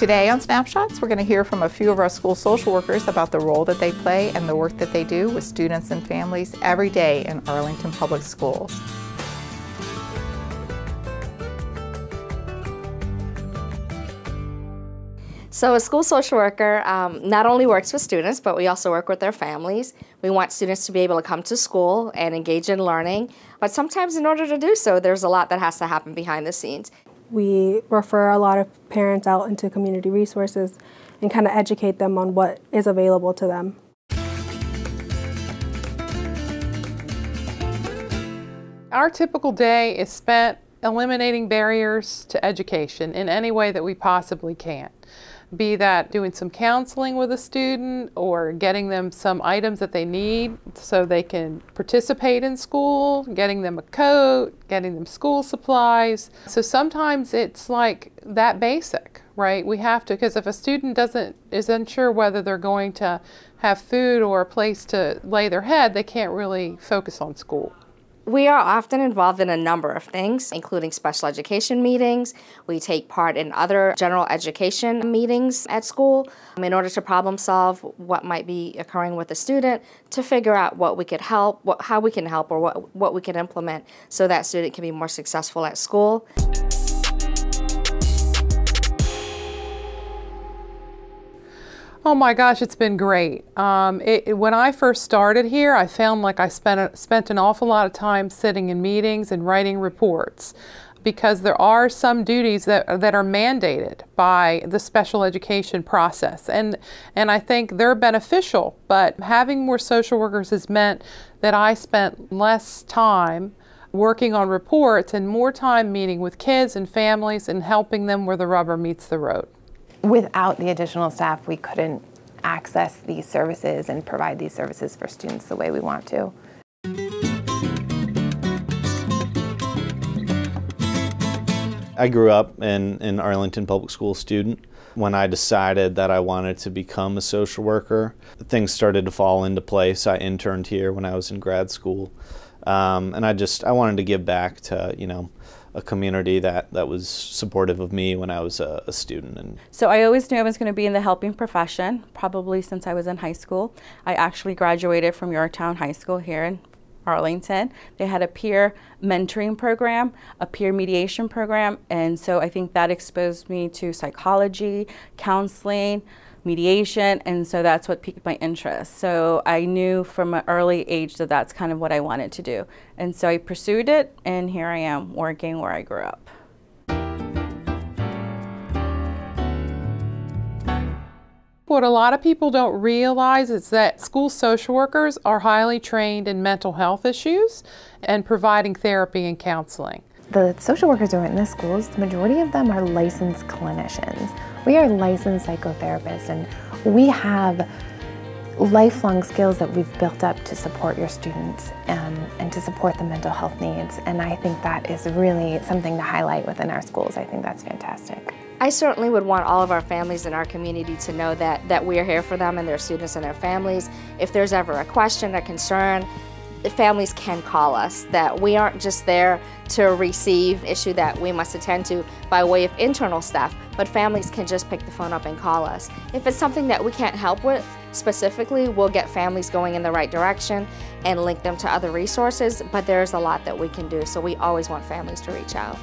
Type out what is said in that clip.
Today on Snapshots, we're going to hear from a few of our school social workers about the role that they play and the work that they do with students and families every day in Arlington Public Schools. So a school social worker um, not only works with students, but we also work with their families. We want students to be able to come to school and engage in learning, but sometimes in order to do so, there's a lot that has to happen behind the scenes. We refer a lot of parents out into community resources and kind of educate them on what is available to them. Our typical day is spent eliminating barriers to education in any way that we possibly can be that doing some counseling with a student or getting them some items that they need so they can participate in school, getting them a coat, getting them school supplies. So sometimes it's like that basic, right? We have to, because if a student doesn't, is unsure whether they're going to have food or a place to lay their head, they can't really focus on school. We are often involved in a number of things, including special education meetings. We take part in other general education meetings at school um, in order to problem solve what might be occurring with a student, to figure out what we could help, what, how we can help, or what, what we can implement so that student can be more successful at school. Oh my gosh, it's been great. Um, it, when I first started here, I found like I spent, a, spent an awful lot of time sitting in meetings and writing reports because there are some duties that, that are mandated by the special education process. And, and I think they're beneficial, but having more social workers has meant that I spent less time working on reports and more time meeting with kids and families and helping them where the rubber meets the road without the additional staff, we couldn't access these services and provide these services for students the way we want to. I grew up in an Arlington Public School student. When I decided that I wanted to become a social worker, things started to fall into place. I interned here when I was in grad school. Um, and I just, I wanted to give back to, you know, a community that, that was supportive of me when I was a, a student. And so I always knew I was going to be in the helping profession, probably since I was in high school. I actually graduated from Yorktown High School here in Arlington. They had a peer mentoring program, a peer mediation program, and so I think that exposed me to psychology, counseling, mediation, and so that's what piqued my interest. So I knew from an early age that that's kind of what I wanted to do. And so I pursued it, and here I am working where I grew up. What a lot of people don't realize is that school social workers are highly trained in mental health issues and providing therapy and counseling. The social workers who are in the schools, the majority of them are licensed clinicians. We are licensed psychotherapists and we have lifelong skills that we've built up to support your students and, and to support the mental health needs. And I think that is really something to highlight within our schools. I think that's fantastic. I certainly would want all of our families in our community to know that, that we are here for them and their students and their families. If there's ever a question, a concern, families can call us, that we aren't just there to receive issue that we must attend to by way of internal staff, but families can just pick the phone up and call us. If it's something that we can't help with specifically, we'll get families going in the right direction and link them to other resources, but there's a lot that we can do, so we always want families to reach out.